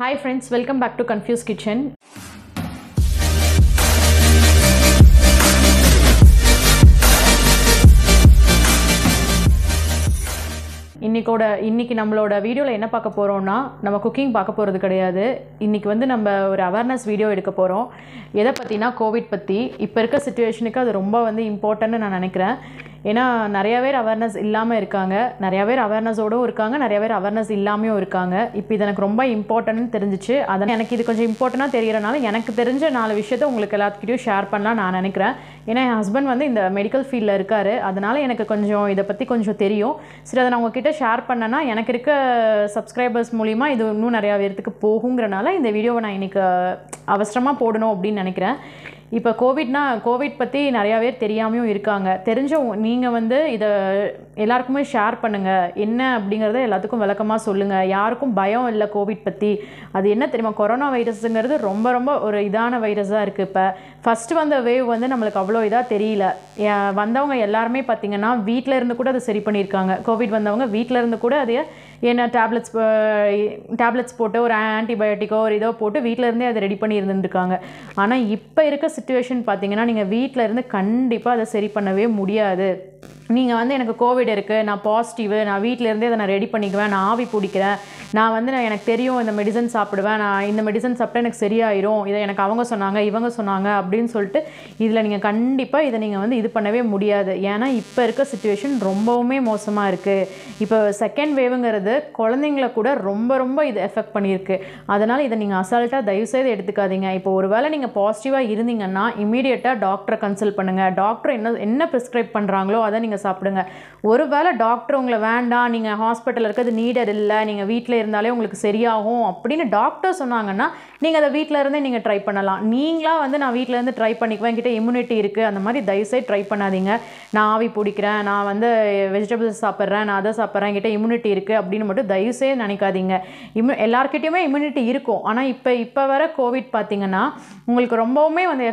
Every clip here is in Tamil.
Hi friends welcome back to confuse kitchen இன்றைக்கோட இன்றைக்கி நம்மளோட வீடியோவில் என்ன பார்க்க போகிறோம்னா நம்ம குக்கிங் பார்க்க போகிறது கிடையாது. இன்றைக்கி வந்து நம்ம ஒரு அவேர்னஸ் வீடியோ எடுக்க போகிறோம் எதை பற்றினா கோவிட் பற்றி இப்போ இருக்க சுச்சுவேஷனுக்கு அது ரொம்ப வந்து இம்பார்ட்டன்ட்னு நான் நினைக்கிறேன். ஏன்னா நிறைய பேர் அவேர்னஸ் இல்லாமல் இருக்காங்க. நிறைய பேர் அவேர்னஸோடும் இருக்காங்க. நிறைய பேர் அவேர்னஸ் இல்லாமையும் இருக்காங்க. இப்போ இது எனக்கு ரொம்ப இம்பார்ட்டன்ட்னு தெரிஞ்சிச்சு. அதனால் எனக்கு இது கொஞ்சம் இம்பார்ட்டண்ட்டாக தெரியறனால எனக்கு தெரிஞ்ச நாலு விஷயத்த உங்களுக்கு எல்லாத்துக்கிட்டையும் ஷேர் பண்ணலாம் நான் நினைக்கிறேன். ஏன்னா என் ஹஸ்பண்ட் வந்து இந்த மெடிக்கல் ஃபீல்டில் இருக்கார். அதனால் எனக்கு கொஞ்சம் இதை பற்றி கொஞ்சம் தெரியும். சரி அதை நான் உங்ககிட்ட ஷேர் பண்ணேன்னா எனக்கு இருக்க சப்ஸ்கிரைபர்ஸ் மூலிமா இது இன்னும் நிறையா பேர்த்துக்கு போகுங்கிறனால இந்த வீடியோவை நான் இன்றைக்கி அவசரமாக போடணும் அப்படின்னு நினைக்கிறேன். இப்போ கோவிட்னா கோவிட் பற்றி நிறையா பேர் தெரியாமையும் இருக்காங்க. தெரிஞ்சவங்க நீங்கள் வந்து இதை எல்லாருக்குமே ஷேர் பண்ணுங்கள் என்ன அப்படிங்கிறத எல்லாத்துக்கும் விளக்கமாக சொல்லுங்கள் யாருக்கும் பயம் இல்லை கோவிட் பற்றி அது என்ன தெரியுமா? கொரோனா வைரஸுங்கிறது ரொம்ப ரொம்ப ஒரு இதான வைரஸாக இருக்குது இப்போ. ஃபஸ்ட்டு வந்த வேவ் வந்து நம்மளுக்கு அவ்வளோ இதாக தெரியல. வந்தவங்க எல்லாருமே பார்த்திங்கன்னா வீட்டில் இருந்து கூட அதை சரி பண்ணியிருக்காங்க. கோவிட் வந்தவங்க வீட்டில் இருந்து கூட அதை ஏன்னா டேப்லெட்ஸ் டேப்லெட்ஸ் போட்டு ஒரு ஆன்டிபயோட்டிக்கோ ஒரு இதோ போட்டு வீட்டில் இருந்தே அதை ரெடி பண்ணி இருந்துருக்காங்க. ஆனால் இப்போ இருக்க சுச்சுவேஷன் பார்த்தீங்கன்னா நீங்கள் வீட்டில் இருந்து கண்டிப்பாக அதை சரி பண்ணவே முடியாது. நீங்கள் வந்து எனக்கு கோவிட் இருக்குது நான் பாசிட்டிவ் நான் வீட்டிலேருந்தே அதை நான் ரெடி பண்ணிக்குவேன் நான் ஆவி பிடிக்கிறேன் நான் வந்து நான் எனக்கு தெரியும் இந்த மெடிசன் சாப்பிடுவேன். நான் இந்த மெடிசன் சாப்பிட்டா எனக்கு சரியாயிரும். இதை எனக்கு அவங்க சொன்னாங்க இவங்க சொன்னாங்க அப்படின்னு சொல்லிட்டு இதில் நீங்கள் கண்டிப்பாக இதை நீங்கள் வந்து இது பண்ணவே முடியாது. ஏன்னா இப்போ இருக்க சுச்சுவேஷன் ரொம்பவுமே மோசமாக இருக்குது இப்போ செகண்ட் வேவுங்கிறது குழந்தைங்கள கூட ரொம்ப ரொம்ப இது எஃபெக்ட் பண்ணியிருக்கு. அதனால் இதை நீங்கள் அசால்ட்டாக தயவுசெய்து எடுத்துக்காதீங்க. இப்போ ஒரு வேளை நீங்கள் பாசிட்டிவாக இருந்தீங்கன்னா இமீடியட்டாக டாக்டரை கன்சல்ட் பண்ணுங்கள் டாக்டர் என்ன என்ன ப்ரிஸ்கிரைப் பண்ணுறாங்களோ அதை நீங்கள் சாப்பிடுங்க. ஒரு வேளை டாக்டர் உங்களை வேண்டாம். நீங்கள் ஹாஸ்பிட்டலில் இருக்கிறது நீடர் இல்லை. நீங்கள் வீட்டில் இருந்தாலே உங்களுக்கு சரியாகும் அப்படின்னு டாக்டர் சொன்னாங்கன்னா நீங்கள் அதை வீட்டில் இருந்தே நீங்கள் ட்ரை பண்ணலாம். நீங்களாக வந்து நான் வீட்டில் இருந்து ட்ரை பண்ணிக்குவேன். என்கிட்ட இம்யூனிட்டி இருக்குது அந்த மாதிரி தயவுசெய்து ட்ரை பண்ணாதீங்க. நான் ஆவி பிடிக்கிறேன். நான் வந்து வெஜிடபிள்ஸ் சாப்பிட்றேன். நான் அதை சாப்பிட்றேன். என்கிட்ட இம்யூனிட்டி இருக்குது அப்படின்னு மட்டும் தயவுசெய்து நினைக்காதீங்க. இம்யூ எல்லாருக்கிட்டையுமே இம்யூனிட்டி இருக்கும். ஆனால் இப்போ இப்போ வர கோவிட் பார்த்தீங்கன்னா உங்களுக்கு ரொம்பவுமே வந்து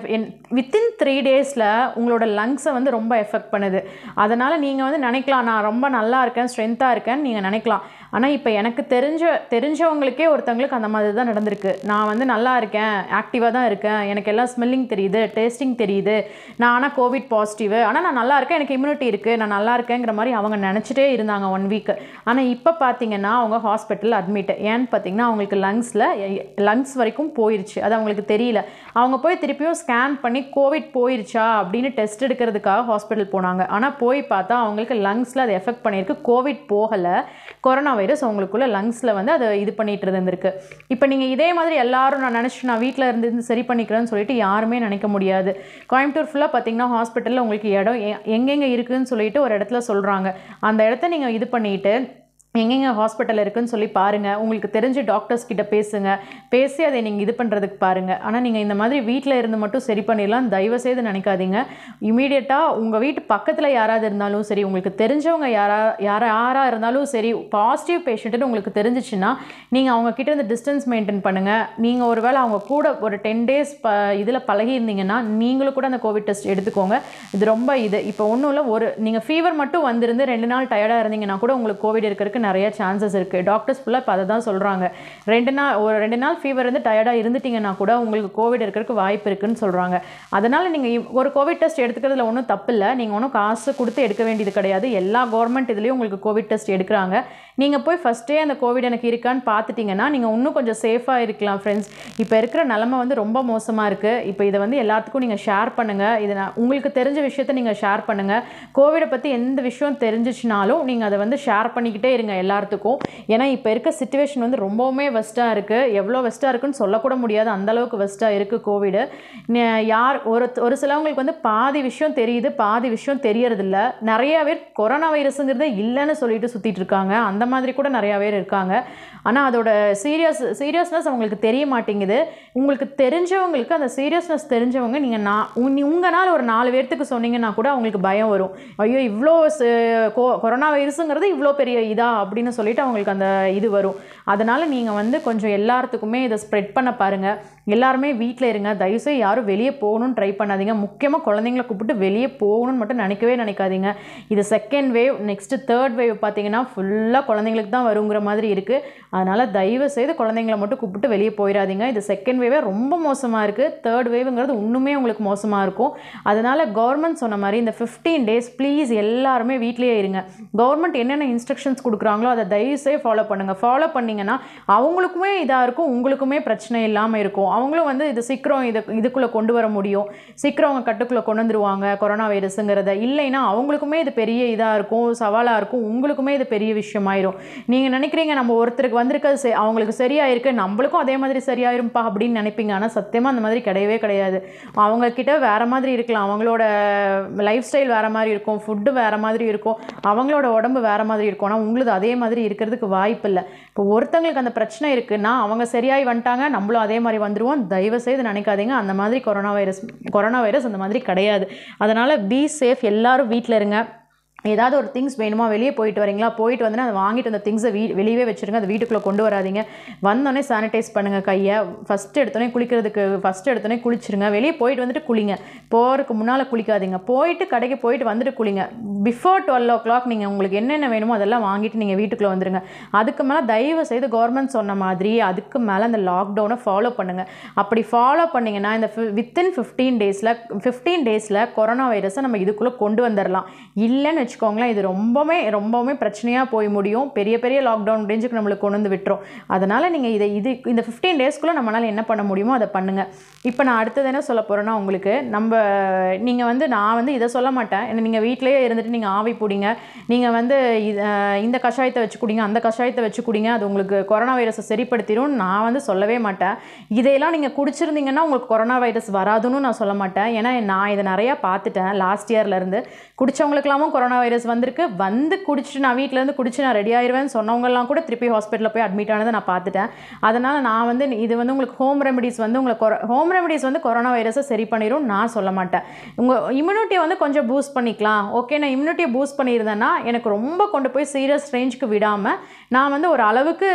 வித்தின் த்ரீ டேஸில் உங்களோட லங்ஸை வந்து ரொம்ப எஃபெக்ட் பண்ணுது. அதனால் நீங்கள் வந்து நினைக்கலாம். நான் ரொம்ப நல்லா இருக்கேன் ஸ்ட்ரென்த்தாக இருக்கேன்னு நீங்கள் நினைக்கலாம். ஆனால் இப்போ எனக்கு தெரிஞ்ச தெரிஞ்சவங்களுக்கே ஒருத்தவங்களுக்கு அந்த மாதிரி தான் நடந்திருக்கு. நான் வந்து நல்லா இருக்கேன் ஆக்டிவாக தான் இருக்கேன். எனக்கு எல்லாம் ஸ்மெல்லிங் தெரியுது டேஸ்டிங் தெரியுது. நான் ஆனால் கோவிட் பாசிட்டிவ் ஆனால் நான் நல்லா இருக்கேன் எனக்கு இம்யூனிட்டி இருக்குது நான் நல்லா இருக்கேங்கிற மாதிரி அவங்க நினச்சிட்டே இருந்தாங்க ஒன் வீக் ஆனால் இப்போ பார்த்தீங்கன்னா அவங்க ஹாஸ்பிட்டலில் அட்மிட் ஏன்னு பார்த்தீங்கன்னா அவங்களுக்கு லங்ஸில் லங்ஸ் வரைக்கும் போயிருச்சு. அது அவங்களுக்கு தெரியல. அவங்க போய் திருப்பியும் ஸ்கேன் பண்ணி கோவிட் போயிருச்சா அப்படின்னு டெஸ்ட் எடுக்கிறதுக்காக ஹாஸ்பிட்டல் போனாங்க. ஆனால் போய் பார்த்தா அவங்களுக்கு லங்ஸில் அது எஃபெக்ட் பண்ணியிருக்கு. கோவிட் போகலை. கொரோனா வைரஸ் அவங்களுக்குள்ள லங்ஸில் வந்து அதை இது பண்ணிட்டு இருந்திருக்கு. இப்போ நீங்கள் இதே மாதிரி எல்லாரும் நான் நினச்சி நான் வீட்டில் இருந்து சரி பண்ணிக்கிறேன்னு சொல்லிட்டு யாருமே நினைக்க முடியாது. கோயம்புத்தூர் ஃபுல்லாக பார்த்தீங்கன்னா ஹாஸ்பிட்டலில் உங்களுக்கு இடம் எ- எங்கெங்கே இருக்குதுன்னு சொல்லிட்டு ஒரு இடத்துல சொல்கிறாங்க அந்த இடத்த நீங்கள் இது பண்ணிட்டு எங்கெங்கே ஹாஸ்பிட்டல் இருக்குன்னு சொல்லி பாருங்கள் உங்களுக்கு தெரிஞ்ச டாக்டர்ஸ் கிட்ட பேசுங்க. பேசி அதை நீங்கள் இது பண்ணுறதுக்கு பாருங்கள் ஆனால் நீங்கள் இந்த மாதிரி வீட்டில் இருந்து மட்டும் சரி பண்ணிடலாம். தயவு செய்து நினைக்காதீங்க. இமீடியட்டாக உங்கள் வீட்டு பக்கத்தில் யாராவது இருந்தாலும் சரி உங்களுக்கு தெரிஞ்சவங்க யாரா யாரா யாராக இருந்தாலும் சரி பாசிட்டிவ் பேஷண்ட்டுன்னு உங்களுக்கு தெரிஞ்சிச்சுன்னா நீங்கள் அவங்கக்கிட்ட இருந்து டிஸ்டன்ஸ் மெயின்டைன் பண்ணுங்கள் நீங்கள் ஒருவேளை அவங்க கூட ஒரு டென் டேஸ் ப இதில் பழகியிருந்தீங்கன்னா நீங்களும் கூட அந்த கோவிட் டெஸ்ட் எடுத்துக்கோங்க. இது ரொம்ப இது. இப்போ ஒன்றும் இல்லை ஒரு நீங்கள் ஃபீவர் மட்டும் வந்திருந்து ரெண்டு நாள் டயர்டாக இருந்தீங்கன்னா கூட உங்களுக்கு கோவிட் இருக்கிறதுக்கு நிறைய சான்சஸ் இருக்குது டாக்டர்ஸ் ஃபுல்லாக இப்போ அதை தான் சொல்கிறாங்க ரெண்டு நாள் ஒரு ரெண்டு நாள் ஃபீவர் இருந்து டயர்டாக இருந்துட்டிங்கன்னா கூட உங்களுக்கு கோவிட் இருக்கிறதுக்கு வாய்ப்பு இருக்குன்னு சொல்கிறாங்க அதனால் நீங்கள் ஒரு கோவிட் டெஸ்ட் எடுத்துக்கிறதுல ஒன்றும் தப்பு இல்லை நீங்கள் ஒன்றும் காசு கொடுத்து எடுக்க வேண்டியது கிடையாது. எல்லா கவர்மெண்ட் இதுலேயும் உங்களுக்கு கோவிட் டெஸ்ட் எடுக்கிறாங்க. நீங்கள் போய் ஃபஸ்ட்டே அந்த கோவிட் எனக்கு இருக்கான்னு பார்த்துட்டிங்கன்னா நீங்கள் இன்னும் கொஞ்சம் சேஃபாக இருக்கலாம் ஃப்ரெண்ட்ஸ் இப்போ இருக்கிற நிலமை வந்து ரொம்ப மோசமாக இருக்குது இப்போ இதை வந்து எல்லாத்துக்கும் நீங்கள் ஷேர் பண்ணுங்கள் இதை நான் உங்களுக்கு தெரிஞ்ச விஷயத்த நீங்கள் ஷேர் பண்ணுங்கள் கோவிடை பற்றி எந்த விஷயம் தெரிஞ்சிச்சுனாலும் நீங்கள் அதை வந்து ஷேர் பண்ணிக்கிட்டே இருங்க. எல்லாத்துக்கும் ஏன்னா இப்போ இருக்க சுச்சுவேஷன் வந்து ரொம்பவுமே வெஸ்ட்டாக இருக்குது எவ்வளோ வெஸ்ட்டாக இருக்குன்னு சொல்லக்கூட முடியாது. அந்த அளவுக்கு வெஸ்ட்டாக இருக்குது கோவிடு யார் ஒரு ஒரு சிலவங்களுக்கு வந்து பாதி விஷயம் தெரியுது பாதி விஷயம் தெரியறதில்ல. நிறைய பேர் கொரோனா வைரஸுங்கிறதே இல்லைன்னு சொல்லிட்டு சுற்றிட்டு இருக்காங்க. அந்த மாதிரி கூட நிறையா பேர் இருக்காங்க. ஆனால் அதோட சீரியஸ் சீரியஸ்னஸ் அவங்களுக்கு தெரிய மாட்டேங்குது. உங்களுக்கு தெரிஞ்சவங்களுக்கு அந்த சீரியஸ்னஸ் தெரிஞ்சவங்க நீங்கள் நான் உங்களால் ஒரு நாலு பேர்த்துக்கு சொன்னீங்கன்னா கூட அவங்களுக்கு பயம் வரும். ஐயோ இவ்வளோ கொரோனா வைரஸுங்கிறது இவ்வளோ பெரிய இதாக அப்படின்னு சொல்லிட்டு அவங்களுக்கு அந்த இது வரும். அதனால் நீங்கள் வந்து கொஞ்சம் எல்லாத்துக்குமே இதை ஸ்ப்ரெட் பண்ண பாருங்கள் எல்லாருமே வீட்டில் இருங்க. தயவுசெய்து யாரும் வெளியே போகணும்னு ட்ரை பண்ணாதீங்க. முக்கியமாக குழந்தைங்கள கூப்பிட்டு வெளியே போகணும்னு மட்டும் நினைக்கவே நினைக்காதீங்க. இது second wave next third wave பார்த்தீங்கன்னா ஃபுல்லாக குழந்தைங்களுக்கு தான் வருங்கிற மாதிரி இருக்குது அதனால் தயவு செய்து குழந்தைங்கள மட்டும் கூப்பிட்டு வெளியே போயிடாதீங்க. இது செகண்ட் வேவே ரொம்ப மோசமாக இருக்குது தேர்ட் வேவுங்கிறது இன்னுமே உங்களுக்கு மோசமாக இருக்கும். அதனால் கவர்மெண்ட் சொன்ன மாதிரி இந்த ஃபிஃப்டீன் டேஸ் ப்ளீஸ் எல்லாருமே வீட்லேயே இருங்க. கவர்மெண்ட் என்னென்ன இன்ஸ்ட்ரக்ஷன்ஸ் கொடுக்குறாங்களோ அதை தயவுசெய்து ஃபாலோ பண்ணுங்கள் ஃபாலோ பண்ணிங்கன்னா அவங்களுக்குமே இதாக இருக்கும். உங்களுக்குமே பிரச்சனை இல்லாமல் இருக்கும். அவங்களும் வந்து இது சீக்கிரம் இது இதுக்குள்ளே கொண்டு வர முடியும். சீக்கிரம் அவங்க கட்டுக்குள்ளே கொண்டு வந்துருவாங்க கொரோனா வைரஸுங்கிறத இல்லைன்னா அவங்களுக்குமே இது பெரிய இதாக இருக்கும் சவாலாக இருக்கும் உங்களுக்குமே இது பெரிய விஷயமாயிரும். நீங்கள் நினைக்கிறீங்க நம்ம ஒருத்தருக்கு வந்திருக்கிறது செ- அவங்களுக்கு சரியாயிருக்கு நம்மளுக்கும் அதே மாதிரி சரியாயிரும்ப்பா அப்படின்னு நினைப்பீங்க. ஆனால் சத்தியமாக அந்த மாதிரி கிடையவே கிடையாது. அவங்கக்கிட்ட வேறு மாதிரி இருக்கலாம். அவங்களோட லைஃப் ஸ்டைல் வேறு மாதிரி இருக்கும் ஃபுட்டு வேறு மாதிரி இருக்கும் அவங்களோட உடம்பு வேறு மாதிரி இருக்கும். ஆனால் உங்களுக்கு அதே மாதிரி இருக்கிறதுக்கு வாய்ப்பு இல்லை. இப்போ ஒருத்தங்களுக்கு அந்த பிரச்சனை இருக்குன்னா அவங்க சரியாகி வந்துட்டாங்க நம்மளும் அதே மாதிரி வந்துருவோம். தயவு செய்து நினைக்காதீங்க. அந்த மாதிரி கொரோனா வைரஸ் கொரோனா வைரஸ் அந்த மாதிரி கிடையாது. அதனால் பி சேஃப் எல்லாரும் வீட்டில் இருங்க. ஏதாவது ஒரு திங்ஸ் வேணுமா வெளியே போயிட்டு வரீங்களா? போயிட்டு வந்து அதை வாங்கிட்டு வந்த திங்ஸை வீ வெளியே வச்சுருங்க. அதை வீட்டுக்குள்ளே கொண்டு வராதீங்க. வந்தோடனே சானிடைஸ் பண்ணுங்கள் கையை. ஃபஸ்ட்டு எடுத்தோடனே குளிக்கிறதுக்கு ஃபஸ்ட்டு எடுத்தோடனே குளிச்சிருங்க. வெளியே போயிட்டு வந்துட்டு குளிங்க. போகிறதுக்கு முன்னால் குளிக்காதீங்க. போயிட்டு கடைக்கு போயிட்டு வந்துட்டு குளிங்க. பிஃபோர் டுவெல் ஓ கிளாக் நீங்கள் உங்களுக்கு என்னென்ன வேணுமோ அதெல்லாம் வாங்கிட்டு நீங்கள் வீட்டுக்குள்ளே வந்துடுங்க அதுக்கு மேலே தயவு செய்து கவர்மெண்ட் சொன்ன மாதிரி அதுக்கு மேலே அந்த லாக்டவுனை ஃபாலோ பண்ணுங்கள் அப்படி ஃபாலோ பண்ணிங்கன்னா இந்த வித்தின் ஃபிஃப்டீன் டேஸில் ஃபிஃப்டீன் டேஸில் கொரோனா வைரஸை நம்ம இதுக்குள்ளே கொண்டு வந்துடலாம் இல்லைன்னு வச்சுக்கோங்களேன் இது ரொம்பவுமே ரொம்பவுமே பிரச்சனையாக போய் முடியும். பெரிய பெரிய லாக்டவுன் ரேஞ்சுக்கு நம்மளுக்கு கொண்டு வந்து விட்டுரும். அதனால் நீங்கள் இதை இது இந்த ஃபிஃப்டீன் டேஸ்க்குள்ளே நம்மளால் என்ன பண்ண முடியுமோ அதை பண்ணுங்கள் இப்போ நான் அடுத்தது என்ன சொல்ல போகிறேன்னா உங்களுக்கு நம்ம நீங்கள் வந்து நான் வந்து இதை சொல்ல மாட்டேன். ஏன்னா நீங்கள் வீட்டிலேயே இருந்துட்டு நீங்கள் ஆவி பிடிங்க. நீங்கள் வந்து இந்த கஷாயத்தை வச்சு குடிங்க அந்த கஷாயத்தை வச்சு குடிங்க. அது உங்களுக்கு கொரோனா வைரஸை சரிப்படுத்திடும் நான் வந்து சொல்லவே மாட்டேன். இதையெல்லாம் நீங்கள் குடிச்சிருந்தீங்கன்னா உங்களுக்கு கொரோனா வைரஸ் வராதுன்னு நான் சொல்ல மாட்டேன். ஏன்னா நான் இதை நிறையா பார்த்துட்டேன். லாஸ்ட் இயர்லேருந்து குடித்தவங்களுக்கெல்லாமும் கொரோனா வைரஸ் வந்திருக்கு. வந்து குடிச்சிட்டு நான் வீட்டிலேருந்து குடிச்சு நான் ரெடி ஆயிடுவேன் சொன்னவங்கலாம் கூட திருப்பி ஹாஸ்பிட்டலில் போய் அட்மிட் ஆனதை நான் பார்த்துட்டேன். அதனால் நான் வந்து இது வந்து உங்களுக்கு ஹோம் ரெமடிஸ் வந்து உங்களுக்கு ஹோம் ரெமடிஸ் வந்து கொரோனா வைரஸை சரி பண்ணிடும் நான் சொல்ல மாட்டேன். உங்கள் இம்யூனிட்டியை வந்து கொஞ்சம் பூஸ்ட் பண்ணிக்கலாம். ஓகே நான் இம்யூனிட்டியை பூஸ்ட் பண்ணியிருந்தேன்னா எனக்கு ரொம்ப கொண்டு போய் சீரியஸ் ரேஞ்சுக்கு விடாமல் நான் வந்து ஒரு அளவுக்கு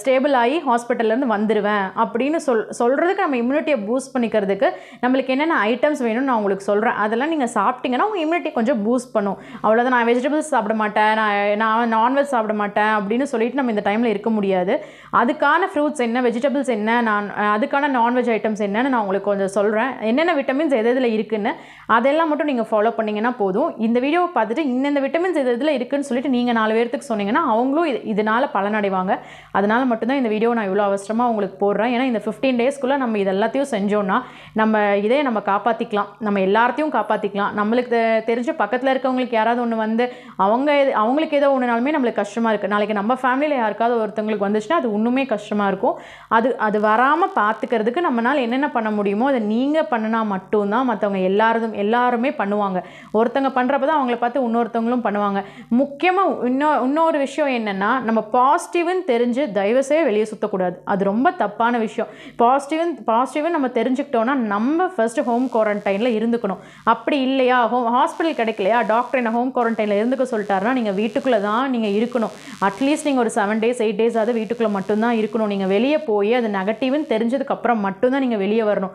ஸ்டேபிள் ஆகி ஹாஸ்பிட்டல்லேருந்து வந்துடுவேன் அப்படின்னு சொல் சொல்கிறதுக்கு நம்ம இம்யூனிட்டியை பூஸ்ட் பண்ணிக்கிறதுக்கு நம்மளுக்கு என்னென்ன ஐட்டம்ஸ் வேணும்னு நான் உங்களுக்கு சொல்கிறேன் அதெல்லாம் நீங்கள் சாப்பிட்டீங்கன்னா உங்கள் இம்யூனிட்டி கொஞ்சம் பூஸ்ட் பண்ணும். அவ்வளோ அதாவது நான் வெஜிடபிள்ஸ் சாப்பிட மாட்டேன் நான் நான் நான்வெஜ் சாப்பிட மாட்டேன் அப்படின்னு சொல்லிட்டு நம்ம இந்த டைமில் இருக்க முடியாது. அதுக்கான ஃப்ரூட்ஸ் என்ன வெஜிடபிள்ஸ் என்ன நான் அதுக்கான நான்வெஜ் ஐட்டம்ஸ் என்னன்னு நான் உங்களுக்கு கொஞ்சம் சொல்கிறேன் என்னென்ன விட்டமின்ஸ் எது இதில் இருக்குன்னு அதெல்லாம் மட்டும் நீங்கள் ஃபாலோ பண்ணிங்கன்னா போதும். இந்த வீடியோவை பார்த்துட்டு இந்தந்த விட்டமின்ஸ் எது இதில் இருக்குன்னு சொல்லிட்டு நீங்கள் நாலு பேர்த்துக்கு சொன்னீங்கன்னா அவங்களும் இது இதனால் பலனடைவாங்க. அதனால் மட்டும்தான் இந்த வீடியோ நான் இவ்வளோ அவசரமாக உங்களுக்கு போடுறேன். ஏன்னா இந்த ஃபிஃப்டீன் டேஸ்க்குள்ளே நம்ம இது எல்லாத்தையும் செஞ்சோன்னா நம்ம இதே நம்ம காப்பாற்றிக்கலாம் நம்ம எல்லாத்தையும் காப்பாற்றிக்கலாம் நம்மளுக்கு தெரிஞ்ச பக்கத்தில் இருக்கவங்களுக்கு யாராவது ஒன்று வந்து அவங்க எது- அவங்களுக்கு ஏதோ ஒன்றுனாலுமே நம்மளுக்கு கஷ்டமாக இருக்குது நாளைக்கு நம்ம ஃபேமிலியில் யாருக்காவது ஒருத்தவங்களுக்கு வந்துச்சுன்னா அது இன்னுமே கஷ்டமாக இருக்கும். அது அது வராமல் பார்த்துக்கிறதுக்கு நம்மளால் என்னென்ன பண்ண முடியுமோ அதை நீங்கள் பண்ணினா மட்டும்தான் மற்றவங்க எல்லாரும் எல்லாருமே பண்ணுவாங்க. ஒருத்தங்க பண்ணுறப்ப தான் அவங்கள பார்த்து இன்னொருத்தவங்களும் பண்ணுவாங்க. முக்கியமாக இன்னொரு இன்னொரு விஷயம் என்னென்னா நம்ம பாசிட்டிவ்னு தெரிஞ்சு தயவுசெய்து வெளியே சுற்றக்கூடாது அது ரொம்ப தப்பான விஷயம். பாசிட்டிவ்னு பாசிட்டிவ்னு நம்ம தெரிஞ்சுக்கிட்டோன்னா நம்ம ஃபர்ஸ்ட் ஹோம் குவாரண்டைனில் இருந்துக்கணும். அப்படி இல்லையா? ஹோம் ஹாஸ்பிட்டல் கிடைக்கலையா? டாக்டர் என்ன ஹோம் குவாரண்டைனில் இருந்துக்க சொல்லிட்டாருன்னா நீங்கள் வீட்டுக்குள்ளே தான் நீங்கள் இருக்கணும். அட்லீஸ்ட் நீங்கள் ஒரு செவன் டேஸ் எயிட் டேஸ் ஆகுது வீட்டுக்குள்ளே மட்டும்தான் இருக்கணும். நீங்கள் வெளியே போய் அது நெகட்டிவ்னு தெரிஞ்சதுக்கப்புறம் மட்டும்தான் நீங்கள் வெளியே வரணும்.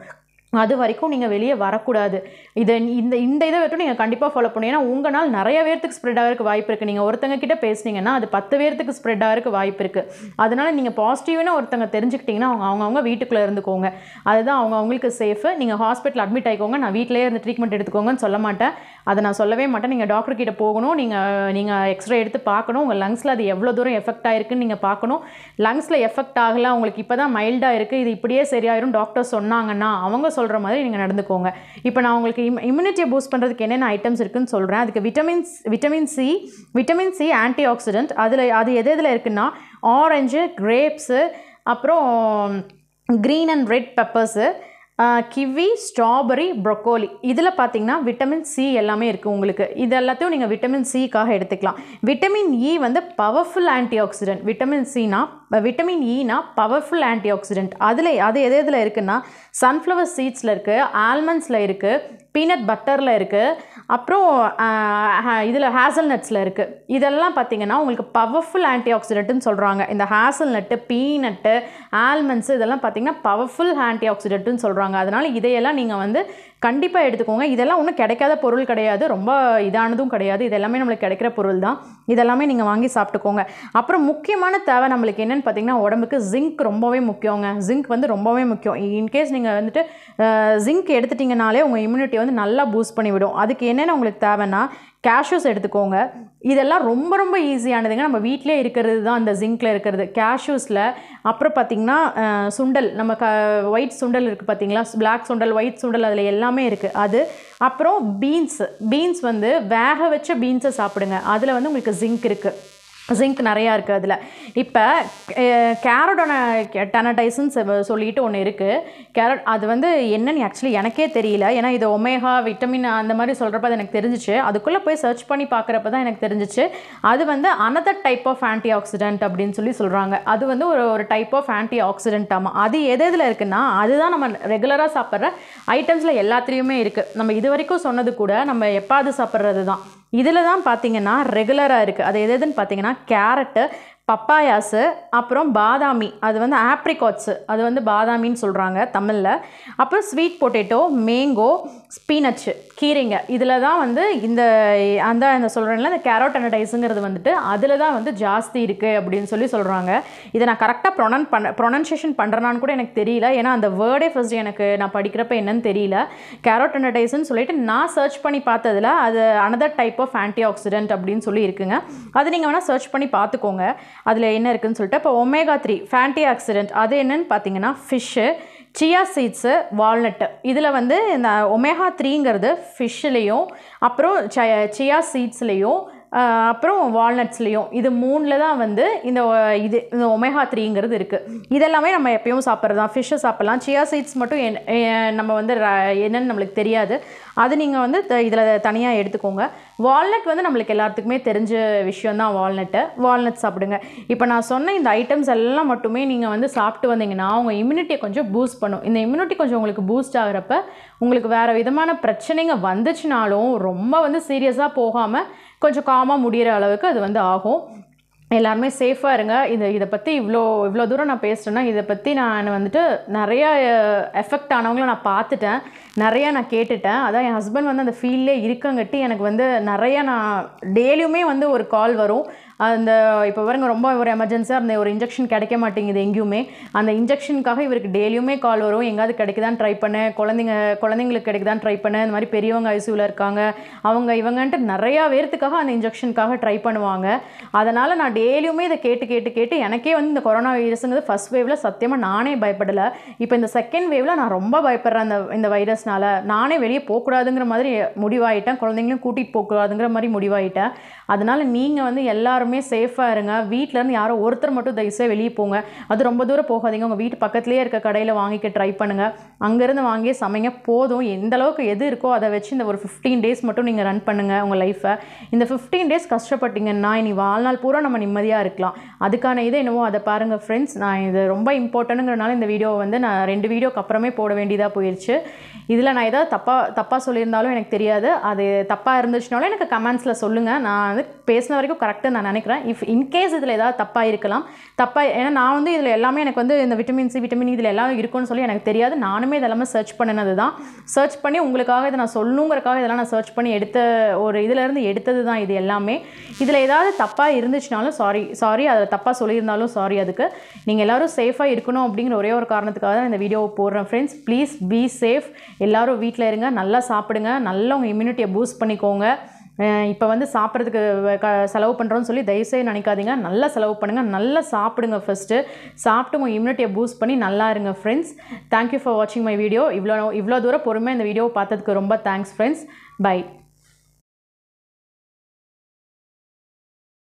அது வரைக்கும் நீங்கள் வெளியே வரக்கூடாது. இதை இந்த இந்த இதை மட்டும் நீங்கள் கண்டிப்பாக ஃபாலோ பண்ணணும். ஏன்னா உங்களால் நிறைய பேர்த்துக்கு ஸ்ப்ரெட் ஆகிறதுக்கு வாய்ப்பு இருக்குது நீங்கள் ஒருத்தங்க கிட்ட பேசுனீங்கன்னா அது பத்து பேர்த்துக்கு ஸ்ப்ரெட் ஆகிறதுக்கு வாய்ப்பு இருக்குது அதனால் நீங்கள் பாசிட்டிவ்னு ஒருத்தங்க தெரிஞ்சுக்கிட்டிங்கன்னா அவங்க அவங்கவுங்க வீட்டுக்குள்ளே இருந்துக்கோங்க. அதுதான் அவங்க அவங்களுக்கு சேஃபு நீங்கள் ஹாஸ்பிட்டல் அட்மிட் ஆகிக்கோங்க நான் வீட்டிலேயே இருந்து ட்ரீட்மெண்ட் எடுத்துக்கோங்கன்னு சொல்ல மாட்டேன். அதை நான் சொல்லவே மாட்டேன். நீங்கள் டாக்டர் கிட்ட போகணும். நீங்கள் நீங்கள் எக்ஸ்ரே எடுத்து பார்க்கணும். உங்கள் லங்ஸில் அது எவ்வளோ தூரம் எஃபெக்ட் ஆகிருக்குன்னு நீங்கள் பார்க்கணும். லங்ஸில் எஃபெக்ட் ஆகலை. உங்களுக்கு இப்போ தான் மைல்டாக இருக்குது இது இப்படியே சரியாயிரும். டாக்டர் சொன்னாங்கன்னா அவங்க சொல்கிற மாதிரி நீங்கள் நடந்துக்கோங்க. இப்போ நான் உங்களுக்கு இம் இம்யூனிட்டியை பூஸ்ட் பண்ணுறதுக்கு என்னென்ன ஐட்டம்ஸ் இருக்குன்னு சொல்கிறேன் அதுக்கு vitamins vitamin C vitamin C antioxidant அதில் அது எது எதில் இருக்குன்னா ஆரஞ்சு கிரேப்ஸு அப்புறம் green and red peppers kiwi strawberry broccoli இதில் பார்த்தீங்கன்னா விட்டமின் சி எல்லாமே இருக்குது உங்களுக்கு. இது எல்லாத்தையும் நீங்கள் விட்டமின் சிக்காக எடுத்துக்கலாம். விட்டமின் இ e வந்து பவர்ஃபுல் ஆன்டி ஆக்சிடென்ட் விட்டமின் சினா விட்டமின் ஈனா பவர்ஃபுல் ஆன்டி ஆக்சிடென்ட் அதில் அது எது எதில் இருக்குன்னா சன்ஃப்ளவர் சீட்ஸில் இருக்குது ஆல்மண்ட்ஸில் இருக்குது பீனட் பட்டரில் இருக்குது அப்புறம் இதில் ஹேசல்நட்ஸில் இருக்குது இதெல்லாம் பார்த்தீங்கன்னா உங்களுக்கு பவர்ஃபுல் ஆன்டி ஆக்சிடென்ட்னு சொல்கிறாங்க இந்த ஹேசல்நட்டு பீனட்டு ஆல்மண்ட்ஸு இதெல்லாம் பார்த்தீங்கன்னா பவர்ஃபுல் ஆன்டி ஆக்சிடென்ட்னு சொல்கிறாங்க அதனால் இதையெல்லாம் நீங்கள் வந்து கண்டிப்பாக எடுத்துக்கோங்க. இதெல்லாம் ஒன்றும் கிடைக்காத பொருள் கிடையாது. ரொம்ப இதானதும் கிடையாது. இதெல்லாமே நம்மளுக்கு கிடைக்கிற பொருள் தான். இதெல்லாமே நீங்கள் வாங்கி சாப்பிட்டுக்கோங்க. அப்புறம் முக்கியமான தேவை நம்மளுக்கு என்னென்னு பார்த்தீங்கன்னா உடம்புக்கு ஜிங்க் ரொம்பவே முக்கியங்க. ஜிங்க் வந்து ரொம்பவே முக்கியம். இன்கேஸ் நீங்கள் வந்துட்டு ஜிங்க் எடுத்துட்டிங்கனாலே உங்கள் இம்யூனிட்டி வந்து நல்லா பூஸ்ட் பண்ணிவிடும். அதுக்கு என்னென்ன உங்களுக்கு தேவைன்னா கேஷ்யூஸ் எடுத்துக்கோங்க. இதெல்லாம் ரொம்ப ரொம்ப ஈஸியானதுங்க நம்ம வீட்டிலே இருக்கிறது தான் அந்த ஜிங்க்கில் இருக்கிறது. கேஷ்யூஸில் அப்புறம் பார்த்திங்கன்னா சுண்டல். நம்ம க ஒயிட் சுண்டல் இருக்குது பார்த்தீங்களா? பிளாக் சுண்டல் ஒயிட் சுண்டல் அதில் எல்லாமே இருக்குது அது அப்புறம் பீன்ஸ் பீன்ஸ் வந்து வேக வச்ச பீன்ஸை சாப்பிடுங்க. அதில் வந்து உங்களுக்கு ஜிங்க் இருக்குது ஜிங்க் நிறையா இருக்குது அதில். இப்போ கேரடோன டனடைஸ்ன்னு சொல்லிட்டு ஒன்று இருக்குது கேரட் அது வந்து என்னன்னு ஆக்சுவலி எனக்கே தெரியல. ஏன்னா இது ஒமேகா விட்டமின் அந்த மாதிரி சொல்கிறப்ப அது எனக்கு தெரிஞ்சிச்சு. அதுக்குள்ளே போய் சர்ச் பண்ணி பார்க்குறப்ப தான் எனக்கு தெரிஞ்சிச்சு. அது வந்து another type of antioxidant அப்படின்னு சொல்லி சொல்கிறாங்க அது வந்து ஒரு ஒரு டைப் ஆஃப் ஆன்டி ஆக்சிடென்ட் ஆமாம் அது எது எதில் இருக்குன்னா அதுதான் நம்ம ரெகுலராக சாப்பிட்ற ஐட்டம்ஸில் எல்லாத்துலேயுமே இருக்குது நம்ம இது வரைக்கும் சொன்னது கூட நம்ம எப்பாவது சாப்பிட்றது தான். இதில் தான் பார்த்தீங்கன்னா ரெகுலராக இருக்குது அது எது எதுன்னு பார்த்தீங்கன்னா கேரட்டு பப்பாயாஸு அப்புறம் பாதாமி. அது வந்து ஆப்ரிகாட்ஸு. அது வந்து பாதாமின்னு சொல்கிறாங்க தமிழில். அப்புறம் ஸ்வீட் பொட்டேட்டோ மேங்கோ ஸ்பீனச்சு கீரைங்க. இதில் தான் வந்து இந்த அந்த இந்த சொல்கிறேன்ல இந்த கேரோட்டனடைஸுங்கிறது வந்துட்டு அதில் தான் வந்து ஜாஸ்தி இருக்குது அப்படின்னு சொல்லி சொல்கிறாங்க இதை நான் கரெக்டாக ப்ரொனன் பண்ண ப்ரொனன்சியேஷன் பண்ணுறேனான்னு கூட எனக்கு தெரியல. ஏன்னா அந்த வேர்டே ஃபர்ஸ்ட் எனக்கு நான் படிக்கிறப்ப என்னன்னு தெரியல. கேரோட்டனடைஸ்ன்னு சொல்லிட்டு நான் சர்ச் பண்ணி பார்த்ததில் அது another type of antioxidant அப்படின்னு சொல்லி இருக்குங்க. அது நீங்கள் வேணால் சர்ச் பண்ணி பார்த்துக்கோங்க. அதில் என்ன இருக்குதுன்னு சொல்லிட்டு இப்போ ஒமேகா த்ரீ ஃபேன்டி ஆக்சிடென்ட் அது என்னன்னு பார்த்தீங்கன்னா ஃபிஷ்ஷு சியா சீட்ஸு வால்நட்டு இதில் வந்து இந்த ஒமேகா த்ரீங்கிறது ஃபிஷ்ஷுலேயும் அப்புறம் சியா சீட்ஸ்லேயும் அப்புறம் வால்நட்ஸ்லேயும் இது மூணில் தான் வந்து இந்த இது இந்த ஒமேகா த்ரீங்கிறது இருக்குது இதெல்லாமே நம்ம எப்பயும் சாப்பிட்றது தான் ஃபிஷ்ஷை சாப்பிட்லாம். சியா சீட்ஸ் மட்டும் என் நம்ம வந்து ர- என்னன்னு நம்மளுக்கு தெரியாது. அது நீங்கள் வந்து இதில் தனியாக எடுத்துக்கோங்க. வால்நட் வந்து நம்மளுக்கு எல்லாத்துக்குமே தெரிஞ்ச விஷயம் தான் வால்நட்டு வால்நட் சாப்பிடுங்க. இப்போ நான் சொன்ன இந்த ஐட்டம்ஸ் எல்லாம் மட்டுமே நீங்கள் வந்து சாப்பிட்டு வந்தீங்கன்னா உங்கள் இம்யூனிட்டியை கொஞ்சம் பூஸ்ட் பண்ணும். இந்த இம்யூனிட்டி கொஞ்சம் உங்களுக்கு பூஸ்ட் ஆகிறப்ப உங்களுக்கு வேறு விதமான பிரச்சனைங்க வந்துச்சுனாலும் ரொம்ப வந்து சீரியஸாக போகாமல் கொஞ்சம் காமாக முடிகிற அளவுக்கு அது வந்து ஆகும். எல்லாருமே சேஃபாக இருங்க. இந்த இதை பற்றி இவ்வளோ இவ்வளோ தூரம் நான் பேசுகிறேன்னா இதை பற்றி நான் வந்துட்டு நிறைய எஃபெக்ட் ஆனவங்கள நான் பார்த்துட்டேன். நிறையா நான் கேட்டுட்டேன். அதான் என் ஹஸ்பண்ட் வந்து அந்த ஃபீல்டே இருக்கங்கட்டி எனக்கு வந்து நிறையா நான் டெய்லியுமே வந்து ஒரு கால் வரும். அந்த இப்போ பாருங்க ரொம்ப ஒரு எமர்ஜென்சியாக இருந்த ஒரு இன்ஜெக்ஷன் கிடைக்க மாட்டேங்குது எங்கேயுமே. அந்த இன்ஜெக்ஷனுக்காக இவருக்கு டெய்லியுமே கால் வரும். எங்காவது கிடைக்குதான்னு ட்ரை பண்ணேன் குழந்தைங்க குழந்தைங்களுக்கு கிடைக்குதான் ட்ரை பண்ணேன் இந்த மாதிரி பெரியவங்க ஐசியூவில் இருக்காங்க. அவங்க இவங்கன்ட்டு நிறையா பேர்த்துக்காக அந்த இன்ஜெக்ஷனுக்காக ட்ரை பண்ணுவாங்க. அதனால் நான் டெய்லியுமே இதை கேட்டு கேட்டு கேட்டு எனக்கே வந்து இந்த கொரோனா வைரஸுங்கிறது ஃபஸ்ட் வேவில் சத்தியமாக நானே பயப்படலை. இப்போ இந்த செகண்ட் வேவில் நான் ரொம்ப பயப்படுறேன். அந்த இந்த வைரஸ் வைரஸ்னால நானே வெளியே போகக்கூடாதுங்கிற மாதிரி முடிவாயிட்டேன். குழந்தைங்களும் கூட்டிகிட்டு போகக்கூடாதுங்கிற மாதிரி முடிவாயிட்டேன். அதனால் நீங்கள் வந்து எல்லாருமே சேஃபாக இருங்க. வீட்டிலேருந்து யாரோ ஒருத்தர் மட்டும் தயவுசெய்து வெளியே போங்க. அது ரொம்ப தூரம் போகாதீங்க. உங்கள் வீட்டு பக்கத்துலேயே இருக்க கடையில் வாங்கிக்க ட்ரை பண்ணுங்கள் அங்கேருந்து வாங்கி சமைங்க. போதும். எந்த அளவுக்கு எது இருக்கோ அதை வச்சு இந்த ஒரு ஃபிஃப்டீன் டேஸ் மட்டும் நீங்கள் ரன் பண்ணுங்கள் உங்கள் லைஃப்பை இந்த ஃபிஃப்டீன் டேஸ் கஷ்டப்பட்டீங்கன்னா இனி வாழ்நாள் பூரா நம்ம நிம்மதியாக இருக்கலாம். அதுக்கான இது என்னவோ அதை பாருங்கள் ஃப்ரெண்ட்ஸ் நான் இது ரொம்ப இம்பார்ட்டனுங்கிறனால இந்த வீடியோவை வந்து நான் ரெண்டு வீடியோக்கு அப்புறமே போட வேண்டியதாக போயிடுச்சு இதில் நான் ஏதாவது தப்பாக தப்பாக சொல்லியிருந்தாலும் எனக்கு தெரியாது. அது தப்பாக இருந்துச்சுனாலும் எனக்கு கமெண்ட்ஸில் சொல்லுங்கள் நான் வந்து பேசின வரைக்கும் கரெக்டாக நான் நினைக்கிறேன். இஃப் இன்கேஸ் இதில் ஏதாவது தப்பாக இருக்கலாம். தப்பாக ஏன்னா நான் வந்து இதில் எல்லாமே எனக்கு வந்து இந்த விட்டமின் சி விட்டமின் இதில் எல்லாம் இருக்குன்னு சொல்லி எனக்கு தெரியாது. நானுமே இதெல்லாமே சர்ச் பண்ணினது தான். சர்ச் பண்ணி உங்களுக்காக இதை நான் சொல்லணுங்கிறக்காக இதெல்லாம் நான் சர்ச் பண்ணி எடுத்த ஒரு இதிலேருந்து எடுத்தது தான் இது எல்லாமே. இதில் ஏதாவது தப்பாக இருந்துச்சுனாலும் சாரி சாரி அதில் தப்பாக சொல்லியிருந்தாலும் சாரி அதுக்கு. நீங்கள் எல்லாரும் சேஃபாக இருக்கணும் அப்படிங்கிற ஒரே ஒரு காரணத்துக்காக தான் இந்த வீடியோவை போடுறேன் ஃப்ரெண்ட்ஸ் ப்ளீஸ் பி சேஃப் எல்லாரும் வீட்டில் இருங்க நல்லா சாப்பிடுங்க நல்லா உங்கள் இம்யூனிட்டியை பூஸ்ட் பண்ணிக்கோங்க. இப்போ வந்து சாப்பிட்றதுக்கு க செலவு பண்ணுறோன்னு சொல்லி தயவுசெய்து நினைக்காதீங்க. நல்லா செலவு பண்ணுங்கள் நல்லா சாப்பிடுங்க ஃபஸ்ட்டு சாப்பிட்டு உங்கள் இம்யூனிட்டியை பூஸ்ட் பண்ணி நல்லா இருங்க ஃப்ரெண்ட்ஸ் தேங்க்யூ ஃபார் வாட்சிங் மை வீடியோ இவ்வளோ இவ்வளோ தூரம் பொறுமையாக இந்த வீடியோவை பார்த்ததுக்கு ரொம்ப தேங்க்ஸ் ஃப்ரெண்ட்ஸ் பை